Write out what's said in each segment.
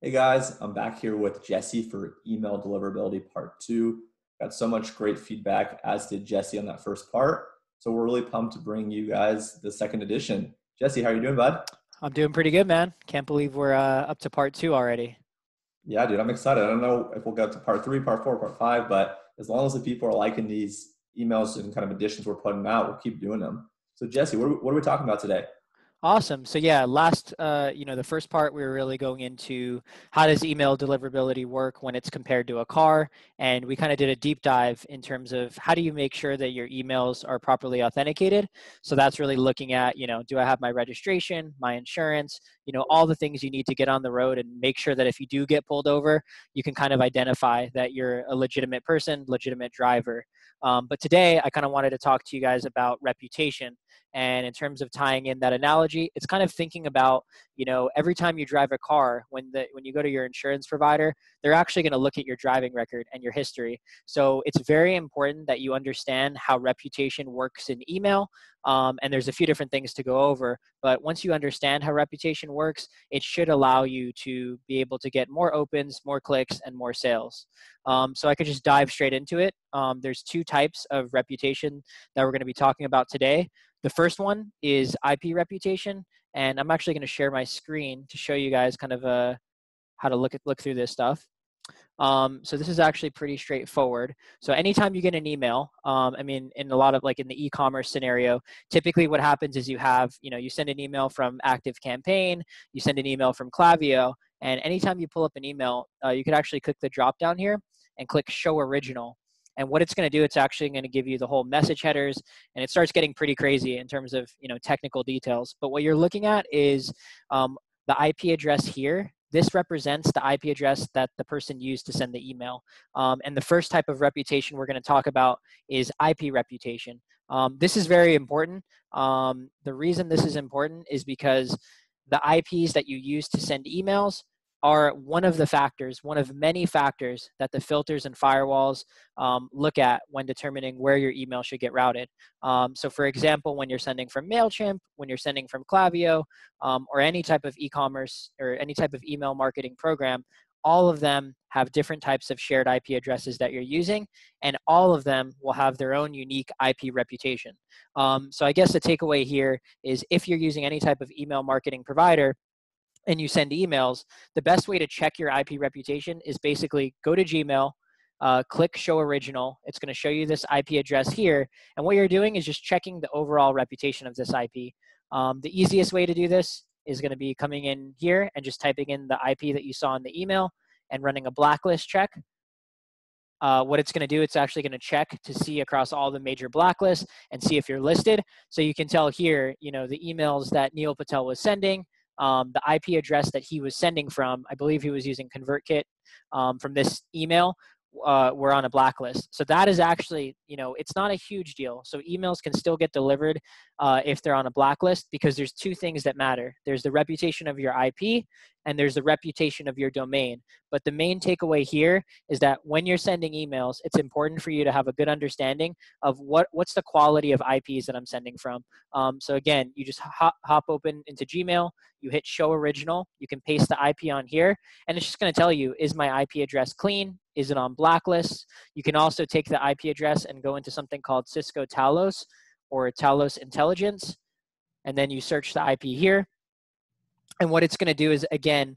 Hey guys, I'm back here with Jesse for email deliverability part two. Got so much great feedback, as did Jesse on that first part. So we're really pumped to bring you guys the second edition. Jesse, how are you doing, bud? I'm doing pretty good, man. Can't believe we're uh, up to part two already. Yeah, dude, I'm excited. I don't know if we'll get to part three, part four, part five, but as long as the people are liking these emails and kind of additions we're putting out, we'll keep doing them. So Jesse, what are we, what are we talking about today? Awesome. So yeah, last, uh, you know, the first part we were really going into how does email deliverability work when it's compared to a car, and we kind of did a deep dive in terms of how do you make sure that your emails are properly authenticated. So that's really looking at, you know, do I have my registration, my insurance, you know, all the things you need to get on the road and make sure that if you do get pulled over, you can kind of identify that you're a legitimate person, legitimate driver. Um, but today, I kind of wanted to talk to you guys about reputation and in terms of tying in that analogy, it's kind of thinking about, you know, every time you drive a car, when the when you go to your insurance provider, they're actually going to look at your driving record and your history. So it's very important that you understand how reputation works in email. Um, and there's a few different things to go over. But once you understand how reputation works, it should allow you to be able to get more opens, more clicks, and more sales. Um, so I could just dive straight into it. Um, there's two types of reputation that we're going to be talking about today. The first one is IP reputation, and I'm actually going to share my screen to show you guys kind of uh, how to look at look through this stuff. Um, so this is actually pretty straightforward. So anytime you get an email, um, I mean, in a lot of like in the e-commerce scenario, typically what happens is you have, you know, you send an email from Active Campaign, you send an email from Klaviyo, and anytime you pull up an email, uh, you could actually click the drop down here and click Show Original. And what it's going to do, it's actually going to give you the whole message headers, and it starts getting pretty crazy in terms of you know technical details. But what you're looking at is um, the IP address here. This represents the IP address that the person used to send the email. Um, and the first type of reputation we're going to talk about is IP reputation. Um, this is very important. Um, the reason this is important is because the IPs that you use to send emails are one of the factors, one of many factors that the filters and firewalls um, look at when determining where your email should get routed. Um, so, for example, when you're sending from MailChimp, when you're sending from Klaviyo, um, or any type of e commerce or any type of email marketing program, all of them have different types of shared IP addresses that you're using, and all of them will have their own unique IP reputation. Um, so, I guess the takeaway here is if you're using any type of email marketing provider, and you send emails, the best way to check your IP reputation is basically go to Gmail, uh, click Show Original. It's going to show you this IP address here. And what you're doing is just checking the overall reputation of this IP. Um, the easiest way to do this is going to be coming in here and just typing in the IP that you saw in the email and running a blacklist check. Uh, what it's going to do, it's actually going to check to see across all the major blacklists and see if you're listed. So you can tell here, you know, the emails that Neil Patel was sending, um, the IP address that he was sending from, I believe he was using ConvertKit um, from this email, uh, were on a blacklist. So that is actually, you know, it's not a huge deal. So emails can still get delivered uh, if they're on a blacklist because there's two things that matter. There's the reputation of your IP and there's the reputation of your domain. But the main takeaway here is that when you're sending emails, it's important for you to have a good understanding of what what's the quality of IPs that I'm sending from. Um, so again, you just hop, hop open into Gmail, you hit Show Original, you can paste the IP on here, and it's just going to tell you is my IP address clean? Is it on blacklists? You can also take the IP address and go into something called Cisco Talos or Talos Intelligence, and then you search the IP here. And what it's going to do is, again,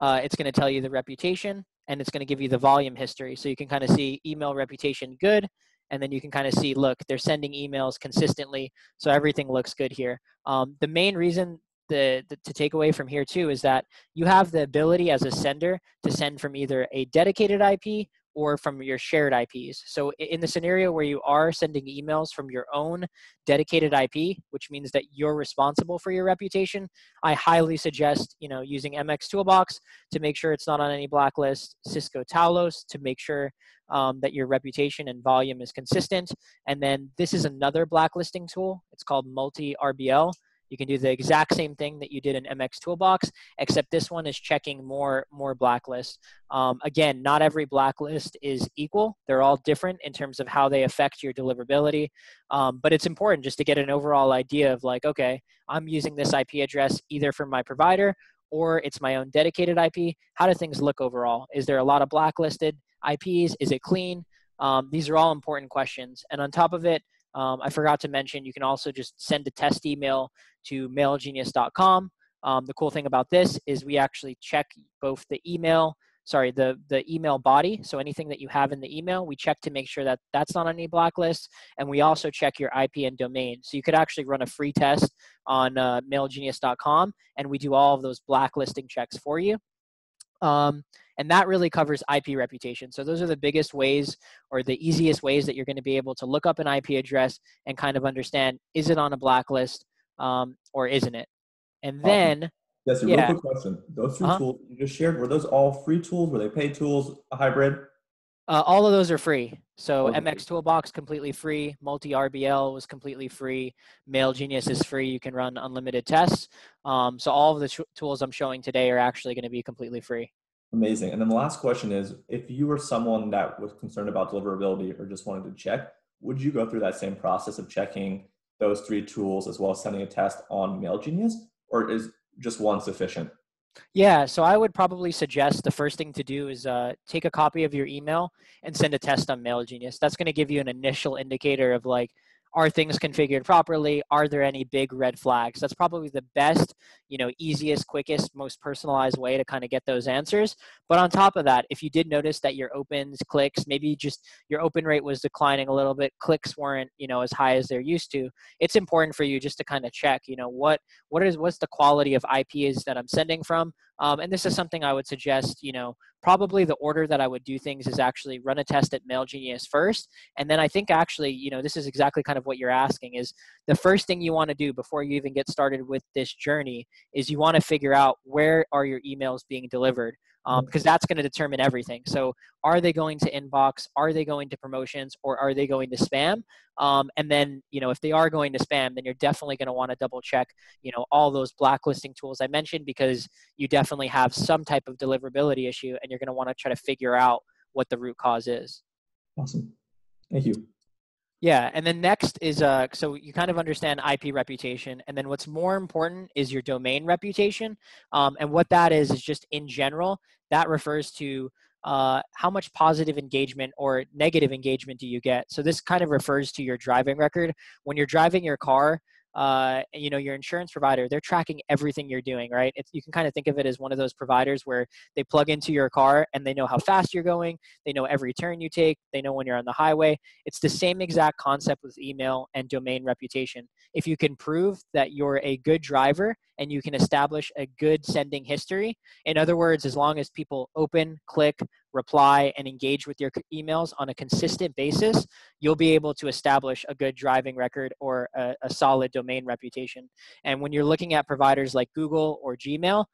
uh, it's going to tell you the reputation, and it's going to give you the volume history. So you can kind of see email reputation good, and then you can kind of see, look, they're sending emails consistently, so everything looks good here. Um, the main reason the, the, to take away from here too is that you have the ability as a sender to send from either a dedicated IP or from your shared IPs. So in the scenario where you are sending emails from your own dedicated IP, which means that you're responsible for your reputation, I highly suggest you know using MX Toolbox to make sure it's not on any blacklist, Cisco Talos to make sure um, that your reputation and volume is consistent, and then this is another blacklisting tool. It's called Multi RBL you can do the exact same thing that you did in MX Toolbox, except this one is checking more more blacklists. Um, again, not every blacklist is equal. They're all different in terms of how they affect your deliverability. Um, but it's important just to get an overall idea of like, okay, I'm using this IP address either from my provider or it's my own dedicated IP? How do things look overall? Is there a lot of blacklisted IPs? Is it clean? Um, these are all important questions. And on top of it, um, I forgot to mention, you can also just send a test email to mailgenius.com. Um, the cool thing about this is we actually check both the email sorry, the, the email body. So anything that you have in the email, we check to make sure that that's not on any blacklists. And we also check your IP and domain. So you could actually run a free test on uh, mailgenius.com and we do all of those blacklisting checks for you. Um, and that really covers IP reputation. So those are the biggest ways or the easiest ways that you're going to be able to look up an IP address and kind of understand is it on a blacklist um, or isn't it? And then Yes, a yeah. real quick question. Those 3 uh-huh. tools you just shared, were those all free tools? Were they paid tools, a hybrid? Uh, all of those are free. So okay. MX Toolbox completely free. Multi RBL was completely free. Mail Genius is free. You can run unlimited tests. Um, so all of the t- tools I'm showing today are actually going to be completely free. Amazing. And then the last question is, if you were someone that was concerned about deliverability or just wanted to check, would you go through that same process of checking those three tools as well as sending a test on Mail Genius, or is just one sufficient? Yeah, so I would probably suggest the first thing to do is uh, take a copy of your email and send a test on Mail Genius. That's going to give you an initial indicator of like, are things configured properly? Are there any big red flags? That's probably the best you know easiest quickest most personalized way to kind of get those answers. But on top of that if you did notice that your opens clicks maybe just your open rate was declining a little bit clicks weren't you know as high as they're used to it's important for you just to kind of check you know what what is what's the quality of ips that i'm sending from um, and this is something I would suggest, you know, probably the order that I would do things is actually run a test at MailGenius first. And then I think actually, you know, this is exactly kind of what you're asking is the first thing you want to do before you even get started with this journey is you want to figure out where are your emails being delivered um, because that's going to determine everything. So, are they going to inbox? Are they going to promotions? Or are they going to spam? Um, and then, you know, if they are going to spam, then you're definitely going to want to double check, you know, all those blacklisting tools I mentioned because you definitely have some type of deliverability issue, and you're going to want to try to figure out what the root cause is. Awesome. Thank you. Yeah, and then next is uh, so you kind of understand IP reputation, and then what's more important is your domain reputation, um, and what that is is just in general that refers to uh, how much positive engagement or negative engagement do you get. So this kind of refers to your driving record. When you're driving your car, uh, you know your insurance provider they're tracking everything you're doing right? It's, you can kind of think of it as one of those providers where they plug into your car and they know how fast you're going they know every turn you take they know when you're on the highway. It's the same exact concept with email and domain reputation. If you can prove that you're a good driver and you can establish a good sending history in other words as long as people open click reply, and engage with your emails on a consistent basis, you'll be able to establish a good driving record or a, a solid domain reputation. And when you're looking at providers like Google or Gmail,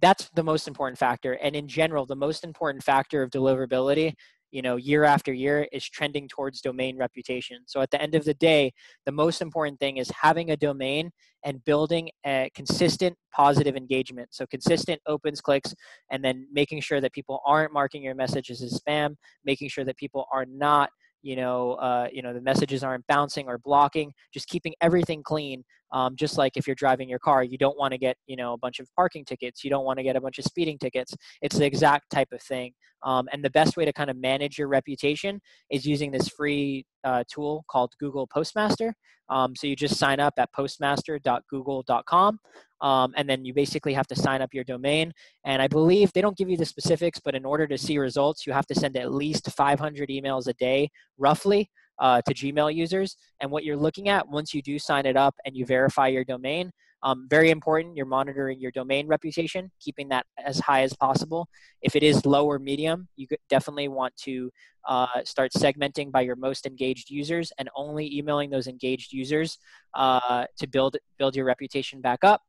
that's the most important factor. And in general, the most important factor of deliverability you know year after year is trending towards domain reputation. So at the end of the day the most important thing is having a domain and building a consistent positive engagement. So consistent opens clicks and then making sure that people aren't marking your messages as spam making sure that people are not you know uh, you know the messages aren't bouncing or blocking just keeping everything clean um, just like if you're driving your car you don't want to get you know a bunch of parking tickets you don't want to get a bunch of speeding tickets. It's the exact type of thing. Um, and the best way to kind of manage your reputation is using this free uh, tool called google postmaster. Um, so you just sign up at postmaster.google.com um, and then you basically have to sign up your domain. And I believe they don't give you the specifics, but in order to see results, you have to send at least 500 emails a day, roughly, uh, to Gmail users. And what you're looking at once you do sign it up and you verify your domain, um, very important, you're monitoring your domain reputation, keeping that as high as possible. If it is low or medium, you definitely want to uh, start segmenting by your most engaged users and only emailing those engaged users uh, to build build your reputation back up.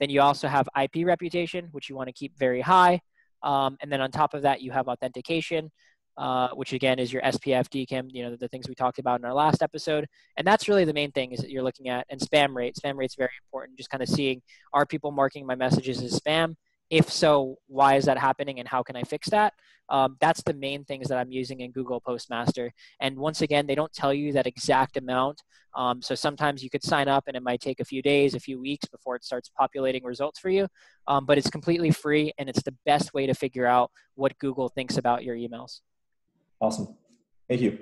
Then you also have IP reputation, which you want to keep very high. Um, and then on top of that, you have authentication, uh, which again is your SPF, DKIM, you know, the things we talked about in our last episode. And that's really the main thing is that you're looking at. And spam rate. Spam rate's very important. Just kind of seeing are people marking my messages as spam? if so, why is that happening and how can I fix that? Um, that's the main things that I'm using in Google Postmaster. And once again, they don't tell you that exact amount. Um, so sometimes you could sign up and it might take a few days, a few weeks before it starts populating results for you. Um, but it's completely free and it's the best way to figure out what Google thinks about your emails. Awesome. Thank you.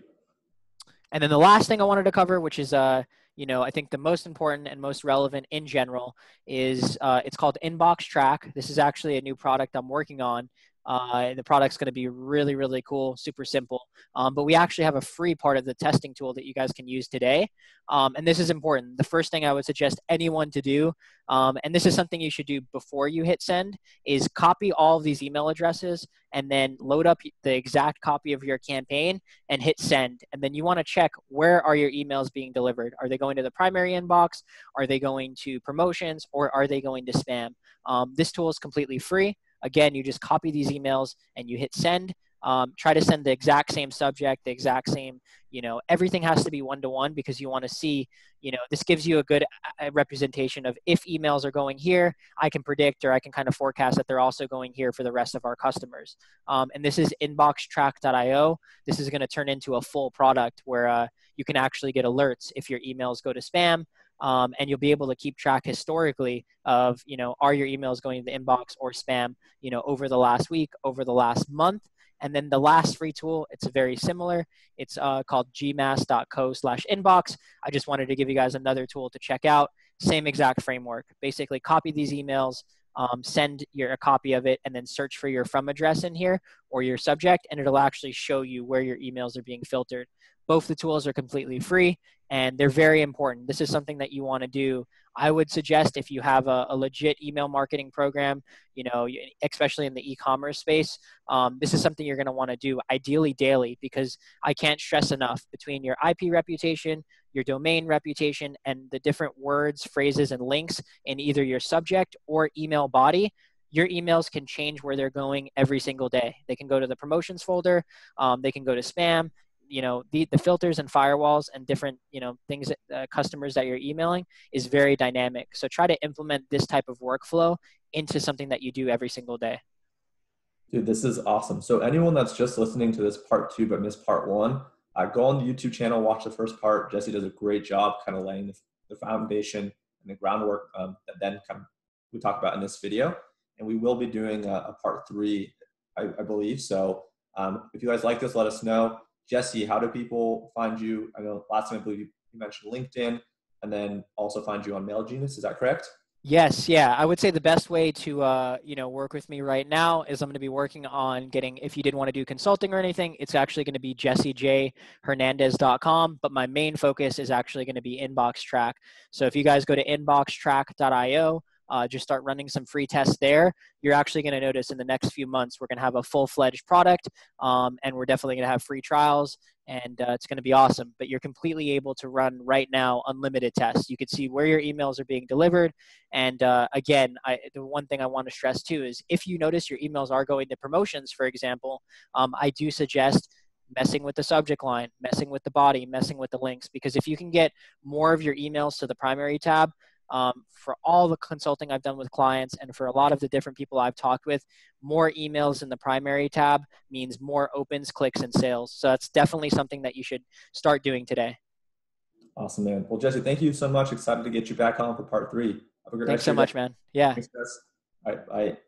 And then the last thing I wanted to cover, which is, uh, you know, I think the most important and most relevant in general is uh, it's called Inbox Track. This is actually a new product I'm working on uh, the product's going to be really, really cool, super simple. Um, but we actually have a free part of the testing tool that you guys can use today. Um, and this is important. The first thing I would suggest anyone to do, um, and this is something you should do before you hit send, is copy all of these email addresses and then load up the exact copy of your campaign and hit send. And then you want to check where are your emails being delivered? Are they going to the primary inbox? Are they going to promotions? Or are they going to spam? Um, this tool is completely free. Again, you just copy these emails and you hit send. Um, try to send the exact same subject, the exact same, you know, everything has to be one to one because you want to see, you know, this gives you a good uh, representation of if emails are going here, I can predict or I can kind of forecast that they're also going here for the rest of our customers. Um, and this is inboxtrack.io. This is going to turn into a full product where uh, you can actually get alerts if your emails go to spam um, and you'll be able to keep track historically of you know are your emails going to the inbox or spam you know over the last week over the last month? And then the last free tool it's very similar. It's uh, called gmass.co slash inbox. I just wanted to give you guys another tool to check out. Same exact framework. Basically copy these emails um, send your a copy of it and then search for your from address in here or your subject and it'll actually show you where your emails are being filtered. Both the tools are completely free and they're very important. This is something that you want to do. I would suggest if you have a, a legit email marketing program, you know, especially in the e-commerce space, um, this is something you're going to want to do ideally daily because I can't stress enough between your IP reputation, your domain reputation, and the different words, phrases, and links in either your subject or email body your emails can change where they're going every single day. They can go to the promotions folder, um, they can go to spam, you know the, the filters and firewalls and different you know things that uh, customers that you're emailing is very dynamic. So try to implement this type of workflow into something that you do every single day. Dude this is awesome. So anyone that's just listening to this part two but missed part one uh, go on the youtube channel watch the first part. Jesse does a great job kind of laying the, the foundation and the groundwork um, that then of we talk about in this video. And we will be doing a, a part three I, I believe. So um, if you guys like this let us know Jesse, how do people find you? I know last time I believe you mentioned LinkedIn and then also find you on MailGenius. Is that correct? Yes, yeah. I would say the best way to uh, you know work with me right now is I'm going to be working on getting. If you didn't want to do consulting or anything, it's actually going to be jessejhernandez.com. But my main focus is actually going to be Inbox Track. So if you guys go to inboxtrack.io, uh, just start running some free tests there. You're actually going to notice in the next few months we're going to have a full fledged product, um, and we're definitely going to have free trials, and uh, it's going to be awesome. But you're completely able to run right now unlimited tests. You can see where your emails are being delivered, and uh, again, I, the one thing I want to stress too is if you notice your emails are going to promotions, for example, um, I do suggest messing with the subject line, messing with the body, messing with the links. Because if you can get more of your emails to the primary tab, um, for all the consulting I've done with clients and for a lot of the different people I've talked with, more emails in the primary tab means more opens, clicks, and sales. So that's definitely something that you should start doing today. Awesome, man. Well, Jesse, thank you so much. Excited to get you back on for part three. Have a great Thanks so much, man. Yeah. Thanks, guys. All right, bye.